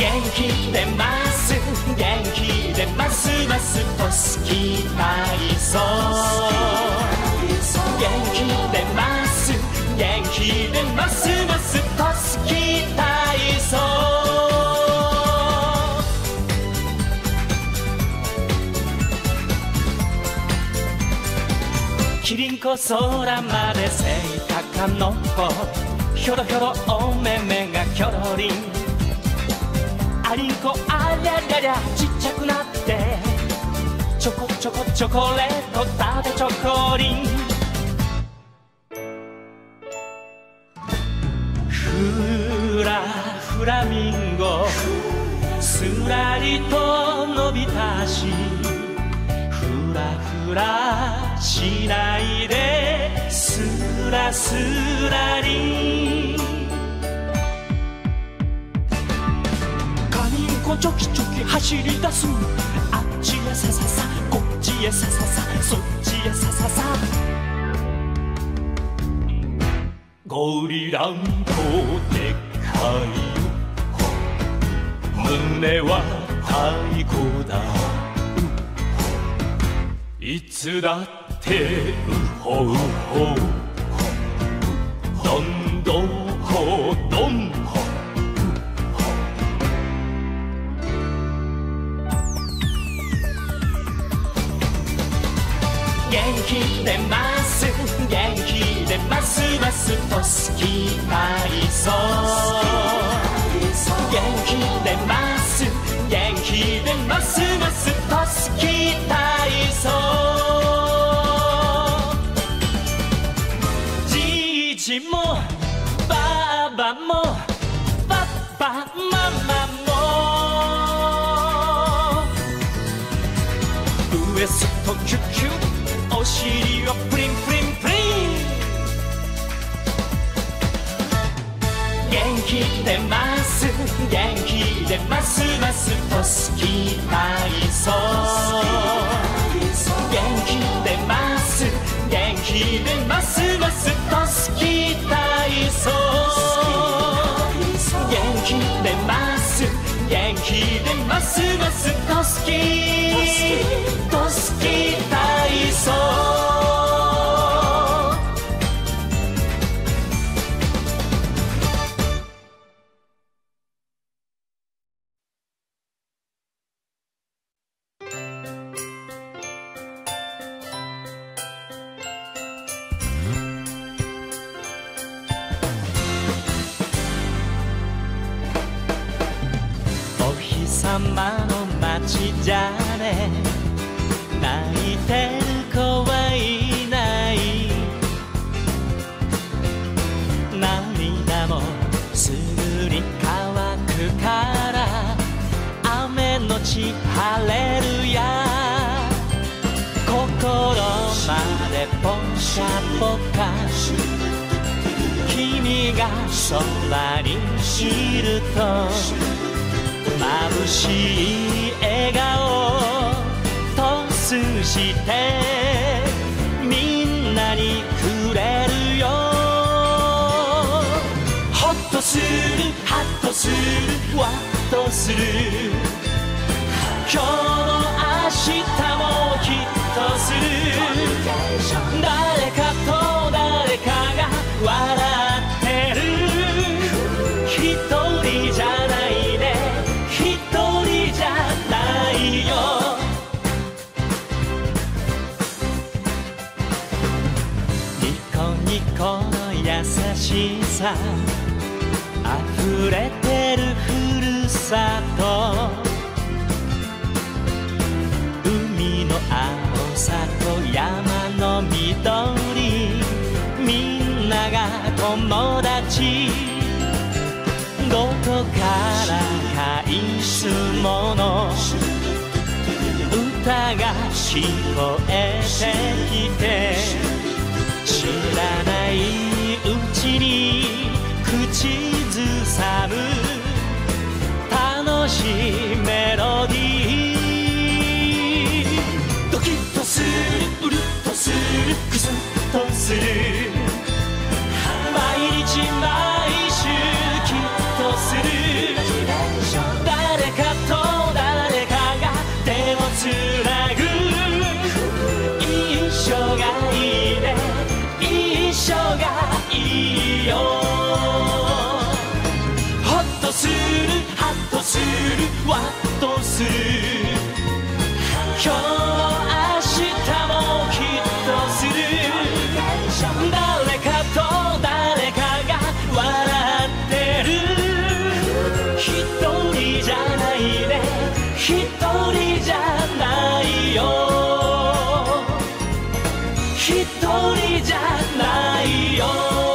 元気出ます。元気出ますますと好き体操元気出ます。元気出ますますと好き体操キリンコ空まで背高の子ひょろひょろお目目がキョロリン。アリコありゃりゃりゃちっちゃくなってちょこちょこチョコレート食べチョコリンふらフラミンゴすらりと伸びたしふらふらしないですらすらりカニンコチョキチョキ走り出す。あっちへさささこっちへさささそっちへさささ。ゴリランコでっかい胸は太鼓だ。いつだってウホウホどんどんほどんほ元気出ます。元気出ますますと好き体操元気出ます。元気出ますますと好き体操じいじもばあばもパパママ尻をプリンプリンプリン元気出ます元気出ますますと好き体操元気出ます元気出ますますと好き体操元気出ます元気出ますますと好きと好き体操日様の街じゃね。泣いてる子はいない。涙もすぐに乾くから。雨のち晴れるや。心までポンシャポカ。君がそばにいると。眩しい笑顔トスしてみんなにくれるよ。ホッとするハッとするワッとする。今日も明日もきっとする。コニコの優しさ溢れてるふるさと海の青さと山の緑みんなが友達どこからかいつもの歌が聞こえてきてらないうちに口ずさむ。楽しいメロディー。ドキッとする。ウルッとする。クスッとする。りじゃないよ。